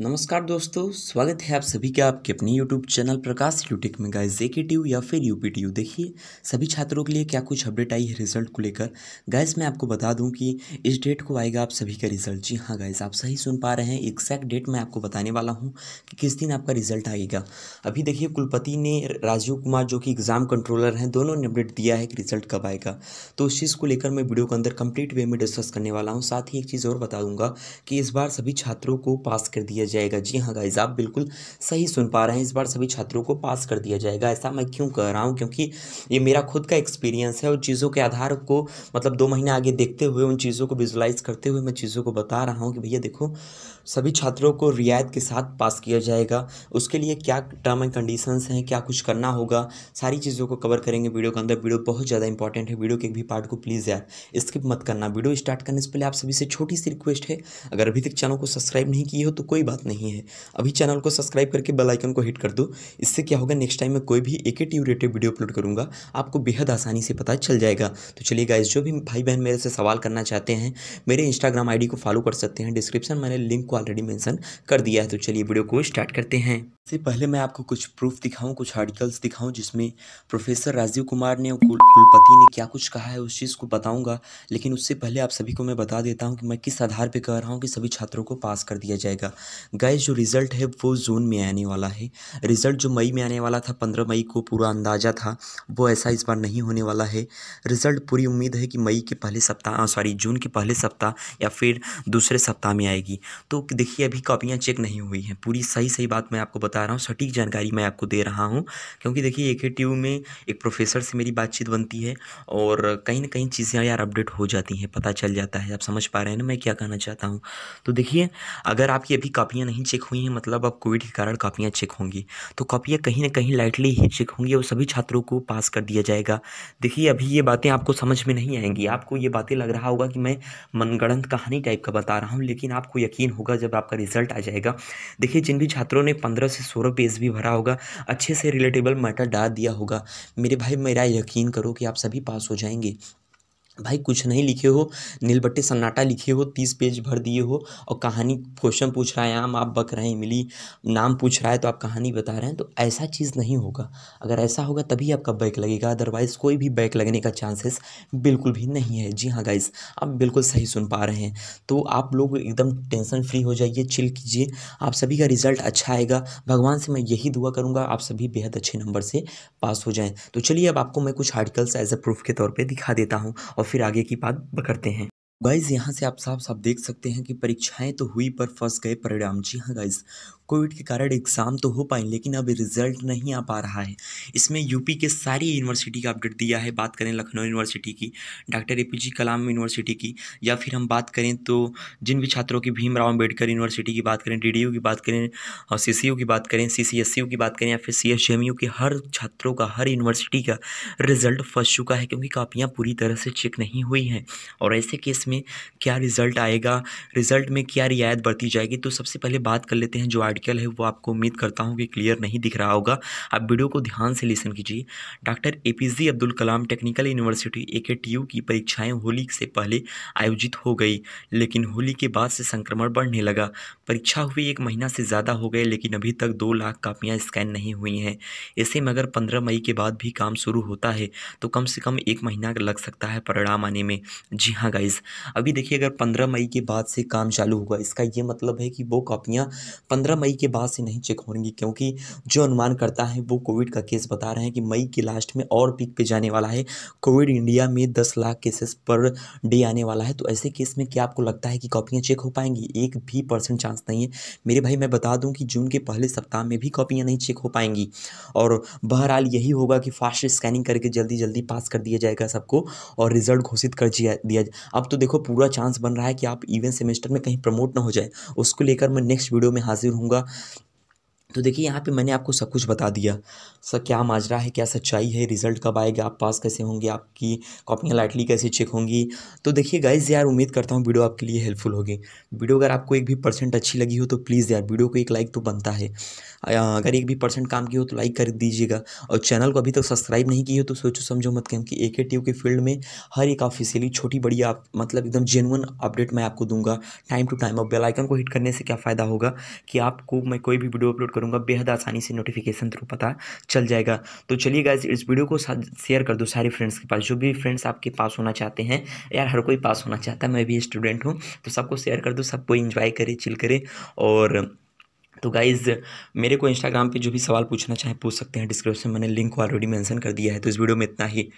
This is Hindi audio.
नमस्कार दोस्तों, स्वागत है आप सभी का आपके अपने यूट्यूब चैनल प्रकाश यूटिक में। गाइस जेकेटीयू या फिर यूपीटीयू देखिए। सभी छात्रों के लिए क्या कुछ अपडेट आई है रिज़ल्ट को लेकर? गाइस, मैं आपको बता दूँ कि इस डेट को आएगा आप सभी का रिज़ल्ट जी हाँ गाइस, आप सही सुन पा रहे हैं। एग्जैक्ट डेट मैं आपको बताने वाला हूँ कि किस दिन आपका रिज़ल्ट आएगा। अभी देखिए, कुलपति ने राजीव कुमार जो कि एग्ज़ाम कंट्रोलर हैं, दोनों ने अपडेट दिया है कि रिज़ल्ट कब आएगा। तो उस चीज़ को लेकर मैं वीडियो के अंदर कंप्लीट वे में डिस्कस करने वाला हूँ। साथ ही एक चीज़ और बता दूँगा कि इस बार सभी छात्रों को पास कर दिया जाएगा। जी हाँ गाइज़ आप बिल्कुल सही सुन पा रहे हैं। इस बार सभी छात्रों को पास कर दिया जाएगा। ऐसा मैं क्यों कह रहा हूँ? क्योंकि ये मेरा खुद का एक्सपीरियंस है और चीज़ों के आधार को मतलब दो महीने आगे देखते हुए, उन चीज़ों को विजुलाइज करते हुए मैं चीज़ों को बता रहा हूँ कि भैया देखो, सभी छात्रों को रियायत के साथ पास किया जाएगा। उसके लिए क्या टर्म एंड कंडीशंस हैं? क्या कुछ करना होगा? सारी चीज़ों को कवर करेंगे वीडियो के अंदर। वीडियो बहुत ज़्यादा इंपॉर्टेंट है। वीडियो के भी पार्ट को प्लीज़ यार स्किप मत करना। वीडियो स्टार्ट करने से पहले आप सभी से छोटी सी रिक्वेस्ट है। अगर अभी तक चैनल को सब्सक्राइब नहीं किए हो तो कोई बात नहीं है। अभी चैनल को सब्सक्राइब करके बेल आइकन को हिट कर दो। इससे क्या होगा नेक्स्ट टाइम मैं कोई भी एक ही रिलेटेड वीडियो अपलोड करूँगा, आपको बेहद आसानी से पता चल जाएगा। तो चलिए गाइज़ जो भी भाई बहन मेरे से सवाल करना चाहते हैं, मेरे इंस्टाग्राम आईडी को फॉलो कर सकते हैं। डिस्क्रिप्शन मैंने लिंक को ऑलरेडी मेंशन कर दिया है। तो चलिए वीडियो को स्टार्ट करते हैं। इससे पहले मैं आपको कुछ प्रूफ दिखाऊँ, कुछ आर्टिकल्स दिखाऊँ, जिसमें प्रोफेसर राजीव कुमार ने कुलपति ने क्या कुछ कहा है, उस चीज़ को बताऊँगा। लेकिन उससे पहले आप सभी को मैं बता देता हूँ कि मैं किस आधार पर कह रहा हूँ कि सभी छात्रों को पास कर दिया जाएगा। गाइस जो रिज़ल्ट है, वो जून में आने वाला है। रिज़ल्ट जो मई में आने वाला था, पंद्रह मई को पूरा अंदाज़ा था, वो ऐसा इस बार नहीं होने वाला है। रिज़ल्ट पूरी उम्मीद है कि मई के पहले सप्ताह सॉरी जून के पहले सप्ताह या फिर दूसरे सप्ताह में आएगी। तो देखिए, अभी कॉपियाँ चेक नहीं हुई हैं। पूरी सही सही बात मैं आपको बता रहा हूँ, सटीक जानकारी मैं आपको दे रहा हूँ। क्योंकि देखिए ए में एक प्रोफेसर से मेरी बातचीत बनती है और कहीं ना कहीं चीज़ें यार अपडेट हो जाती हैं, पता चल जाता है। आप समझ पा रहे हैं ना मैं क्या कहना चाहता हूँ? तो देखिए, अगर आपकी अभी कापियाँ नहीं चेक हुई हैं मतलब अब कोविड के कारण कापियाँ चेक होंगी। तो कापियाँ कहीं ना कहीं लाइटली ही चेक होंगी और सभी छात्रों को पास कर दिया जाएगा। देखिए, अभी ये बातें आपको समझ में नहीं आएँगी। आपको ये बातें लग रहा होगा कि मैं मनगढ़ंत कहानी टाइप का बता रहा हूँ, लेकिन आपको यकीन होगा जब आपका रिज़ल्ट आ जाएगा। देखिए, जिन भी छात्रों ने पंद्रह से सोलह पेज भी भरा होगा, अच्छे से रिलेटेबल मैटर डाल दिया होगा। मेरे भाई, मेरा यकीन करो कि आप सभी पास हो जाएँगे। भाई कुछ नहीं लिखे हो, नीलबट्टे सन्नाटा लिखे हो, तीस पेज भर दिए हो और कहानी क्वेश्चन पूछ रहा है, आम आप बक रहे हैं, मिली नाम पूछ रहा है तो आप कहानी बता रहे हैं तो ऐसा चीज़ नहीं होगा। अगर ऐसा होगा तभी आपका बैक लगेगा अदरवाइज़ कोई भी बैक लगने का चांसेस बिल्कुल भी नहीं है। जी हाँ गाइज़ आप बिल्कुल सही सुन पा रहे हैं। तो आप लोग एकदम टेंशन फ्री हो जाइए चिल कीजिए। आप सभी का रिज़ल्ट अच्छा आएगा। भगवान से मैं यही दुआ करूँगा, आप सभी बेहद अच्छे नंबर से पास हो जाएँ। तो चलिए अब आपको मैं कुछ आर्टिकल्स एज अ प्रूफ के तौर पर दिखा देता हूँ और फिर आगे की बात करते हैं। गाइज़ यहाँ से आप साफ़ साफ़ देख सकते हैं कि परीक्षाएँ तो हुई पर फंस गए परिणाम। जी हाँ गाइज़ कोविड के कारण एग्ज़ाम तो हो पाए, लेकिन अब रिज़ल्ट नहीं आ पा रहा है। इसमें यूपी के सारी यूनिवर्सिटी का अपडेट दिया है। बात करें लखनऊ यूनिवर्सिटी की, डॉक्टर ए कलाम यूनिवर्सिटी की, या फिर हम बात करें तो जिन भी छात्रों की, भीमराव अंबेडकर यूनिवर्सिटी की बात करें, डीडीयू की बात करें और सी की बात करें, सीसीएसयू की बात करें, या फिर सी एस के हर छात्रों का, हर यूनिवर्सिटी का रिज़ल्ट फंस चुका है, क्योंकि कापियाँ पूरी तरह से चेक नहीं हुई हैं। और ऐसे केस में क्या रिज़ल्ट आएगा, रिज़ल्ट में क्या रियायत बरती जाएगी तो सबसे पहले बात कर लेते हैं जो आर्टिकल है, वो आपको उम्मीद करता हूँ कि क्लियर नहीं दिख रहा होगा। आप वीडियो को ध्यान से लिसन कीजिए। Doctor A Abdul Kalam technical university A K परीक्षाएँ होली से पहले आयोजित हो गई, लेकिन होली के बाद से संक्रमण बढ़ने लगा। परीक्षा हुई एक महीना से ज़्यादा हो गए, लेकिन अभी तक दो लाख कापियाँ स्कैन नहीं हुई हैं। ऐसे में अगर पंद्रह मई के बाद भी काम शुरू होता है तो कम से कम एक महीना लग सकता है परिणाम आने में। जी हाँ गाइज़ अभी देखिए अगर पंद्रह मई के बाद से काम चालू हुआ, इसका ये मतलब है कि वो कापियाँ पंद्रह मई के बाद से नहीं चेक होंगी, क्योंकि जो अनुमान करता है वो कोविड का केस बता रहे हैं कि मई के लास्ट में और पीक पे जाने वाला है। कोविड इंडिया में दस लाख केसेस पर डे आने वाला है तो ऐसे केस में क्या आपको लगता है कि कॉपियाँ चेक हो पाएँगी? एक भी परसेंट चांस नहीं है। मेरे भाई, मैं बता दूँ कि जून के पहले सप्ताह में भी कॉपियाँ नहीं चेक हो पाएँगी। और बहरहाल यही होगा कि फास्ट स्कैनिंग करके जल्दी जल्दी पास कर दिया जाएगा सबको और रिज़ल्ट घोषित कर दिया अब तो देखो पूरा चांस बन रहा है कि आप इवेंट सेमेस्टर में कहीं प्रमोट ना हो जाए। उसको लेकर मैं नेक्स्ट वीडियो में हाजिर हूँ। दूँगा। तो देखिए, यहाँ पे मैंने आपको सब कुछ बता दिया। सर क्या माजरा है, क्या सच्चाई है, रिज़ल्ट कब आएगा, आप पास कैसे होंगे, आपकी कॉपियाँ लाइटली कैसे चेक होंगी। तो देखिए गाइज़ यार उम्मीद करता हूँ वीडियो आपके लिए हेल्पफुल होगी। वीडियो अगर आपको एक भी परसेंट अच्छी लगी हो तो प्लीज़ यार वीडियो को एक लाइक तो बनता है। अगर एक भी परसेंट काम की हो तो लाइक कर दीजिएगा। और चैनल को अभी तक तो सब्सक्राइब नहीं की हो तो सोचो समझो मत क्योंकि ए के टी के फ़ील्ड में हर एक ऑफिशियली छोटी बड़ी आप मतलब एकदम जेनुअन अपडेट मैं आपको दूँगा। टाइम टू टाइम और बेलाइकन को हिट करने से क्या फ़ायदा होगा कि आपको मैं कोई भी वीडियो अपलोड करूँगा, बेहद आसानी से नोटिफिकेशन थ्रू पता चल जाएगा। तो चलिए गाइज़ इस वीडियो को शेयर कर दो सारे फ्रेंड्स के पास। जो भी फ्रेंड्स आपके पास होना चाहते हैं, यार हर कोई पास होना चाहता है, मैं भी स्टूडेंट हूँ तो सबको शेयर कर दो, सबको इंजॉय करे चिल करे। और तो गाइज़ मेरे को इंस्टाग्राम पे जो भी सवाल पूछना चाहें, पूछ सकते हैं। डिस्क्रिप्शन मैंने लिंक को ऑलरेडी मेंशन कर दिया है तो इस वीडियो में इतना ही।